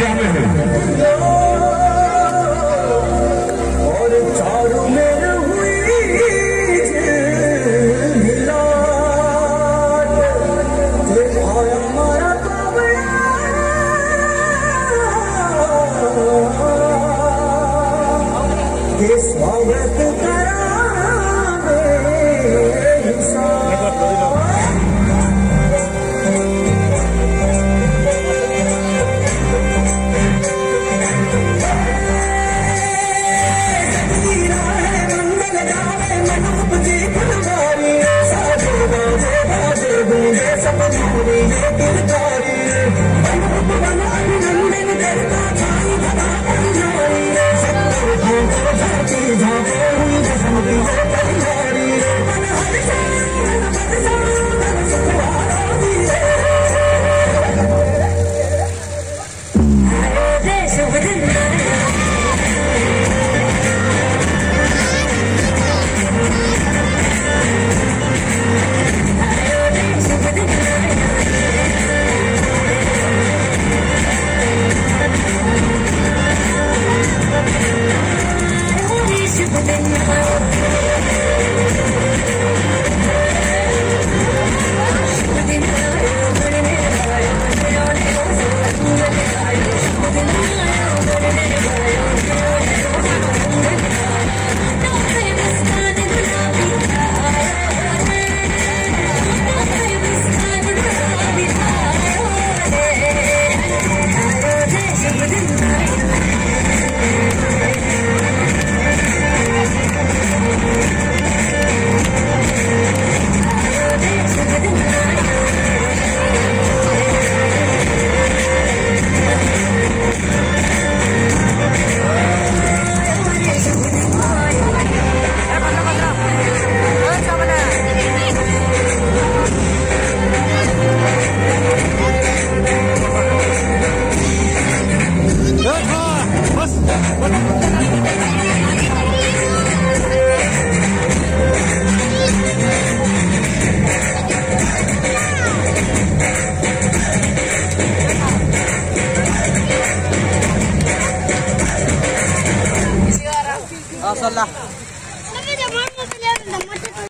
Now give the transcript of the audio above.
यह महल This moment. 真的